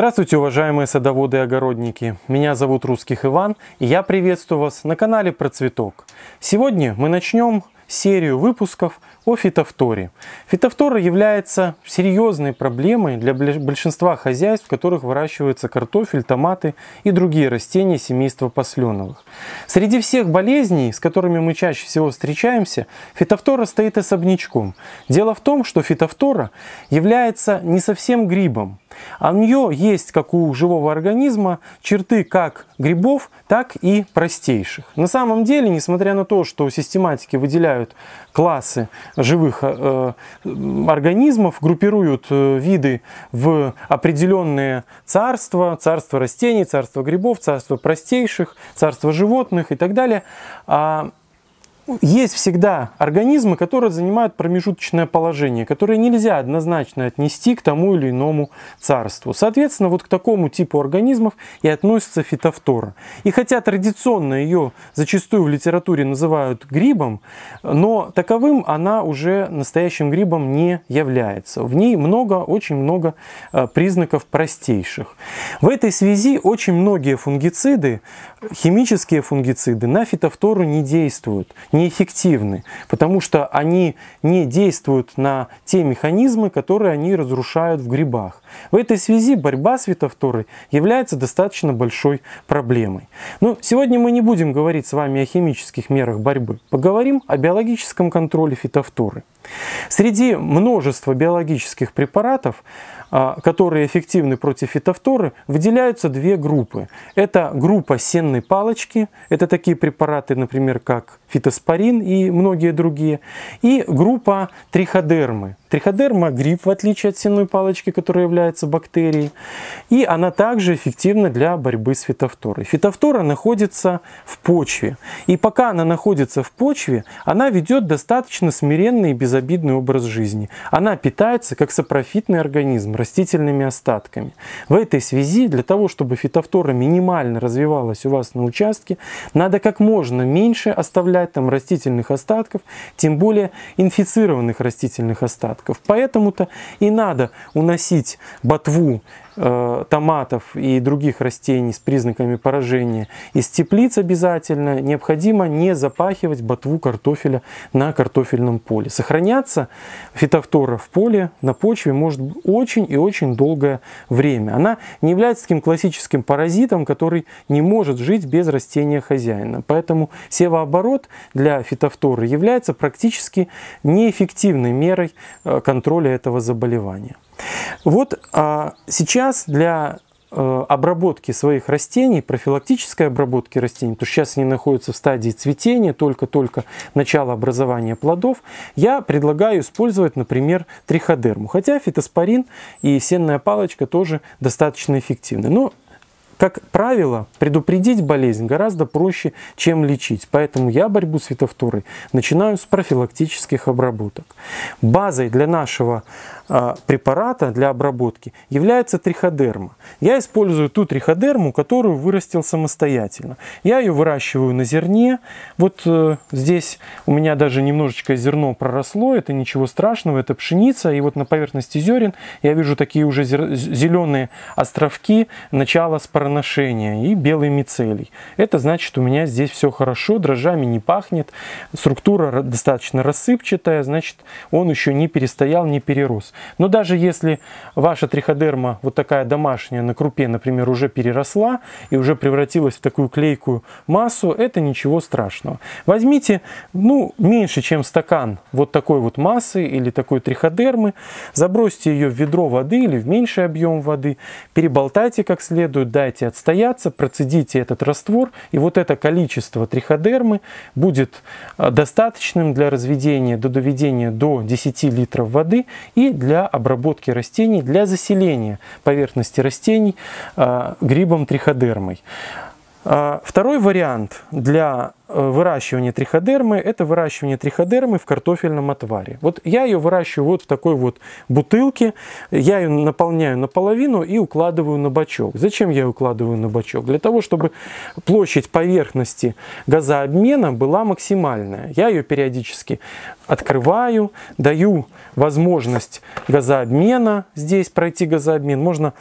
Здравствуйте, уважаемые садоводы и огородники. Меня зовут Русских Иван, и я приветствую вас на канале Про Цветок. Сегодня мы начнем серию выпусков о фитофторе. Фитофтора является серьезной проблемой для большинства хозяйств, в которых выращивается картофель, томаты и другие растения семейства посленовых. Среди всех болезней, с которыми мы чаще всего встречаемся, фитофтора стоит особнячком. Дело в том, что фитофтора является не совсем грибом, а у нее есть, как у живого организма, черты как грибов, так и простейших. На самом деле, несмотря на то, что систематики выделяют классы живых э, организмов, группируют э, виды в определенные царства, царство растений, царство грибов, царство простейших, царство животных и так далее, а есть всегда организмы, которые занимают промежуточное положение, которые нельзя однозначно отнести к тому или иному царству. Соответственно, вот к такому типу организмов и относится фитофтора. И хотя традиционно ее зачастую в литературе называют грибом, но таковым она уже настоящим грибом не является. В ней много, очень много э, признаков простейших. В этой связи очень многие фунгициды, химические фунгициды на фитофтору не действуют, неэффективны, потому что они не действуют на те механизмы, которые они разрушают в грибах. В этой связи борьба с фитофторой является достаточно большой проблемой. Но сегодня мы не будем говорить с вами о химических мерах борьбы, поговорим о биологическом контроле фитофторы. Среди множества биологических препаратов которые эффективны против фитофторы, выделяются две группы. Это группа сенной палочки, это такие препараты, например, как фитоспорин и многие другие, и группа триходермы. Триходерма – гриб, в отличие от сенной палочки, которая является бактерией. И она также эффективна для борьбы с фитофторой. Фитофтора находится в почве. И пока она находится в почве, она ведет достаточно смиренный и безобидный образ жизни. Она питается как сапрофитный организм растительными остатками. В этой связи для того, чтобы фитофтора минимально развивалась у вас на участке, надо как можно меньше оставлять там растительных остатков, тем более инфицированных растительных остатков остатков. Поэтому-то и надо уносить ботву томатов и других растений с признаками поражения из теплиц обязательно необходимо не запахивать ботву картофеля на картофельном поле. Сохраняться фитофтора в поле на почве может очень и очень долгое время. Она не является таким классическим паразитом, который не может жить без растения хозяина. Поэтому севооборот для фитофторы является практически неэффективной мерой э, контроля этого заболевания. Вот а, сейчас для э, обработки своих растений, профилактической обработки растений, то сейчас они находятся в стадии цветения, только-только начало образования плодов, я предлагаю использовать, например, триходерму. Хотя фитоспорин и сенная палочка тоже достаточно эффективны. Но как правило, предупредить болезнь гораздо проще, чем лечить. Поэтому я борьбу с фитофторой начинаю с профилактических обработок. Базой для нашего а, препарата для обработки является триходерма. Я использую ту триходерму, которую вырастил самостоятельно. Я ее выращиваю на зерне. Вот э, здесь у меня даже немножечко зерно проросло, это ничего страшного, это пшеница. И вот на поверхности зерен я вижу такие уже зеленые островки начала спороношения и белый мицелий. Это значит, у меня здесь все хорошо, дрожжами не пахнет, структура достаточно рассыпчатая, значит, он еще не перестоял, не перерос. Но даже если ваша триходерма, вот такая домашняя на крупе, например, уже переросла и уже превратилась в такую клейкую массу, это ничего страшного. Возьмите, ну, меньше, чем стакан вот такой вот массы или такой триходермы, забросьте ее в ведро воды или в меньший объем воды, переболтайте как следует, дайте отстояться, процедите этот раствор, и вот это количество триходермы будет а, достаточным для разведения, до доведения до 10 литров воды и для для обработки растений, для заселения поверхности растений а, грибом триходермой. А, второй вариант для э, выращивания триходермы – это выращивание триходермы в картофельном отваре. Вот я ее выращиваю вот в такой вот бутылке, я ее наполняю наполовину и укладываю на бачок. Зачем я ее укладываю на бачок? Для того, чтобы площадь поверхности газообмена была максимальная. Я ее периодически открываю, даю возможность газообмена здесь пройти газообмен. Можно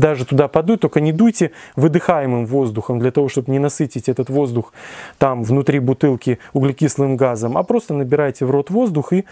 даже туда подуть, только не дуйте выдыхаемым воздухом для того, чтобы не насытить этот воздух там внутри бутылки углекислым газом, а просто набирайте в рот воздух и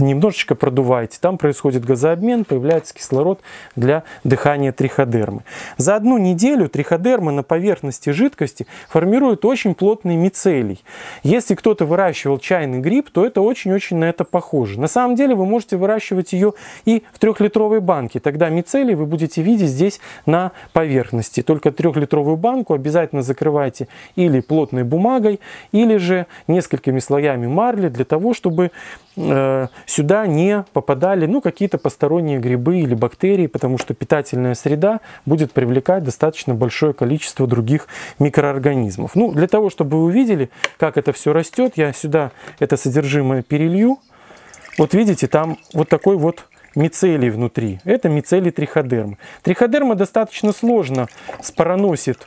немножечко продувайте. Там происходит газообмен, появляется кислород для дыхания триходермы. За одну неделю триходерма на поверхности жидкости формирует очень плотный мицелий. Если кто-то выращивал чайный гриб, то это очень-очень на это похоже. На самом деле вы можете выращивать ее и в трехлитровой банке. Тогда мицелий вы будете видеть здесь на поверхности. Только трехлитровую банку обязательно закрывайте или плотной бумагой, или же несколькими слоями марли для того, чтобы э, сюда не попадали ну, какие-то посторонние грибы или бактерии, потому что питательная среда будет привлекать достаточно большое количество других микроорганизмов. Ну, для того, чтобы вы увидели, как это все растет, я сюда это содержимое перелью. Вот видите, там вот такой вот мицелий внутри. Это мицелий триходермы. Триходерма достаточно сложно спороносит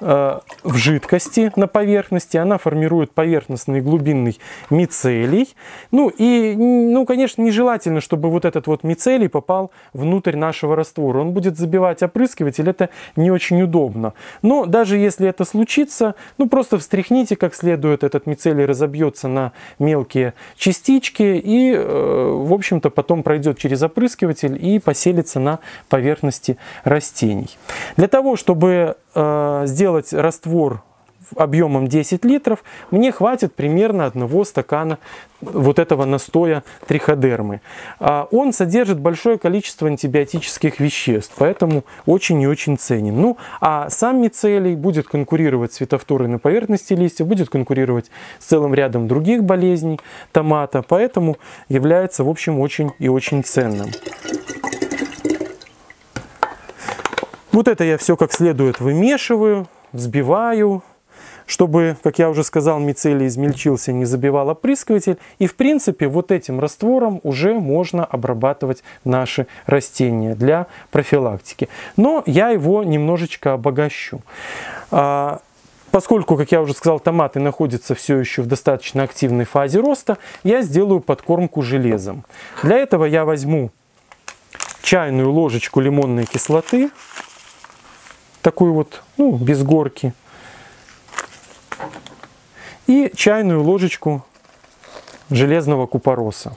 в жидкости на поверхности, она формирует поверхностный глубинный мицелий. Ну и, ну, конечно, нежелательно, чтобы вот этот вот мицелий попал внутрь нашего раствора. Он будет забивать опрыскиватель, это не очень удобно. Но даже если это случится, ну просто встряхните как следует, этот мицелий разобьется на мелкие частички и, э, в общем-то, потом пройдет через опрыскиватель и поселится на поверхности растений. Для того, чтобы э, сделать раствор объемом 10 литров, мне хватит примерно одного стакана вот этого настоя триходермы. А он содержит большое количество антибиотических веществ, поэтому очень и очень ценен. Ну, а сам мицелий будет конкурировать с фитофторой на поверхности листьев, будет конкурировать с целым рядом других болезней томата, поэтому является, в общем, очень и очень ценным. Вот это я все как следует вымешиваю, взбиваю, чтобы, как я уже сказал, мицелий измельчился, не забивал опрыскиватель. И, в принципе, вот этим раствором уже можно обрабатывать наши растения для профилактики. Но я его немножечко обогащу. А, поскольку, как я уже сказал, томаты находятся все еще в достаточно активной фазе роста, я сделаю подкормку железом. Для этого я возьму чайную ложечку лимонной кислоты, такую вот, ну, без горки. И чайную ложечку железного купороса.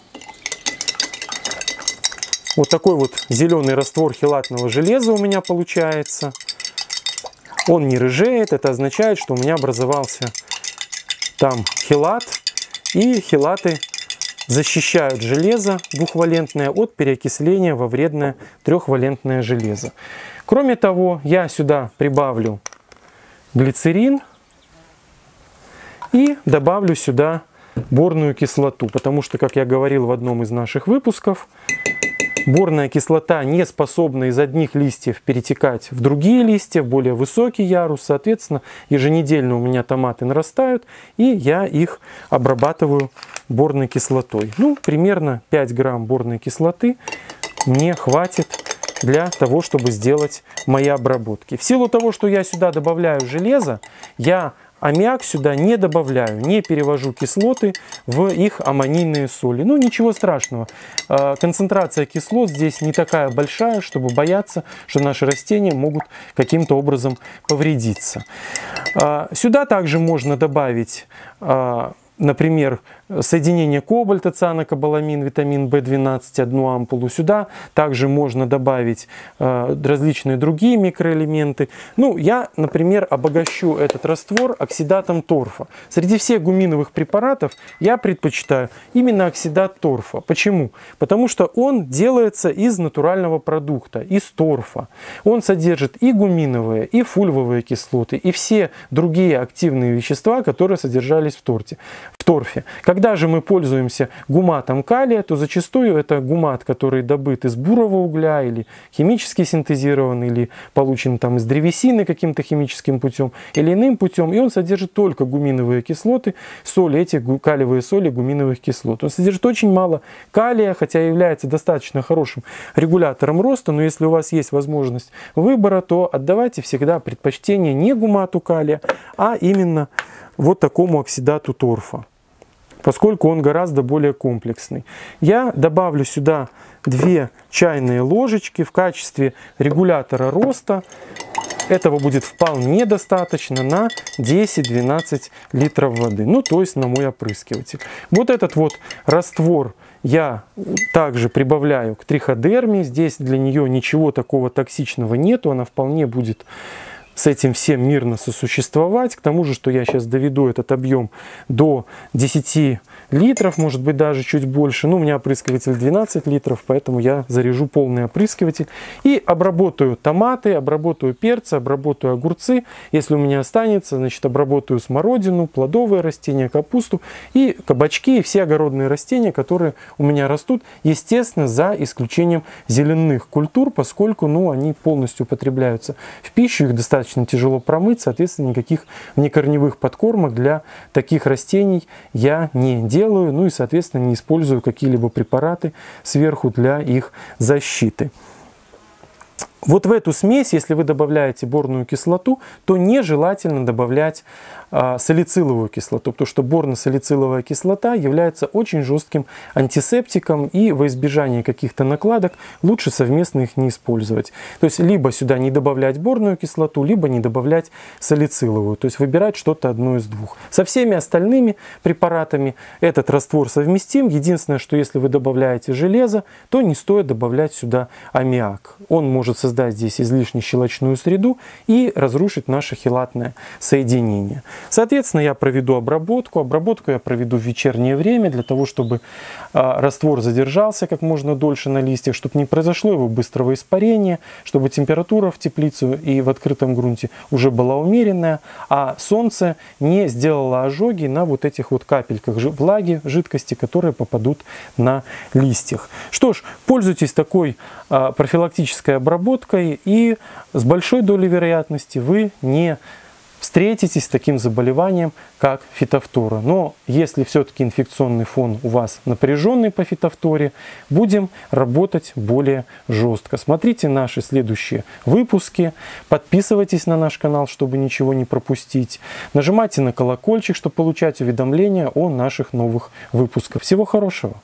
Вот такой вот зеленый раствор хилатного железа у меня получается. Он не рыжеет, это означает, что у меня образовался там хилат. И хилаты защищают железо двухвалентное от переокисления во вредное трехвалентное железо. Кроме того, я сюда прибавлю глицерин и добавлю сюда борную кислоту, потому что, как я говорил в одном из наших выпусков, борная кислота не способна из одних листьев перетекать в другие листья, в более высокий ярус. Соответственно, еженедельно у меня томаты нарастают, и я их обрабатываю борной кислотой. Ну, примерно 5 грамм борной кислоты мне хватит для того, чтобы сделать мои обработки. В силу того, что я сюда добавляю железо, я аммиак сюда не добавляю, не перевожу кислоты в их аммонийные соли. Ну, ничего страшного. А, концентрация кислот здесь не такая большая, чтобы бояться, что наши растения могут каким-то образом повредиться. А, сюда также можно добавить а, например, соединение кобальта, цианокобаламин, витамин В12, одну ампулу сюда. Также можно добавить э, различные другие микроэлементы. Ну, я, например, обогащу этот раствор оксидатом торфа. Среди всех гуминовых препаратов я предпочитаю именно оксидат торфа. Почему? Потому что он делается из натурального продукта, из торфа. Он содержит и гуминовые, и фульвовые кислоты, и все другие активные вещества, которые содержались в торте в торфе. Когда же мы пользуемся гуматом калия, то зачастую это гумат, который добыт из бурого угля или химически синтезирован, или получен там из древесины каким-то химическим путем или иным путем, и он содержит только гуминовые кислоты, соли, эти калиевые соли гуминовых кислот. Он содержит очень мало калия, хотя является достаточно хорошим регулятором роста, но если у вас есть возможность выбора, то отдавайте всегда предпочтение не гумату калия, а именно вот такому оксидату торфа. поскольку он гораздо более комплексный. Я добавлю сюда 2 чайные ложечки в качестве регулятора роста. Этого будет вполне достаточно на 10-12 литров воды, ну то есть на мой опрыскиватель. Вот этот вот раствор я также прибавляю к триходерме. Здесь для нее ничего такого токсичного нету, она вполне будет с этим всем мирно сосуществовать. К тому же, что я сейчас доведу этот объем до 10 литров, может быть даже чуть больше. Ну, у меня опрыскиватель 12 литров, поэтому я заряжу полный опрыскиватель. И обработаю томаты, обработаю перцы, обработаю огурцы. Если у меня останется, значит обработаю смородину, плодовые растения, капусту и кабачки и все огородные растения, которые у меня растут. Естественно, за исключением зеленых культур, поскольку ну, они полностью употребляются в пищу, их достаточно достаточно тяжело промыть, соответственно, никаких внекорневых подкормок для таких растений я не делаю, ну и, соответственно, не использую какие-либо препараты сверху для их защиты. Вот в эту смесь, если вы добавляете борную кислоту, то нежелательно добавлять а, салициловую кислоту, потому что борно-салициловая кислота является очень жестким антисептиком и во избежание каких-то накладок лучше совместно их не использовать. То есть либо сюда не добавлять борную кислоту, либо не добавлять салициловую, то есть выбирать что-то одно из двух. Со всеми остальными препаратами этот раствор совместим. Единственное, что если вы добавляете железо, то не стоит добавлять сюда аммиак. Он может создать здесь излишне щелочную среду и разрушить наше хелатное соединение. Соответственно, я проведу обработку. Обработку я проведу в вечернее время для того, чтобы а, раствор задержался как можно дольше на листьях, чтобы не произошло его быстрого испарения, чтобы температура в теплицу и в открытом грунте уже была умеренная, а солнце не сделало ожоги на вот этих вот капельках влаги, жидкости, которые попадут на листьях. Что ж, пользуйтесь такой а, профилактической обработкой и с большой долей вероятности вы не встретитесь с таким заболеванием, как фитофтора. Но если все-таки инфекционный фон у вас напряженный по фитофторе, будем работать более жестко. Смотрите наши следующие выпуски, подписывайтесь на наш канал, чтобы ничего не пропустить. Нажимайте на колокольчик, чтобы получать уведомления о наших новых выпусках. Всего хорошего!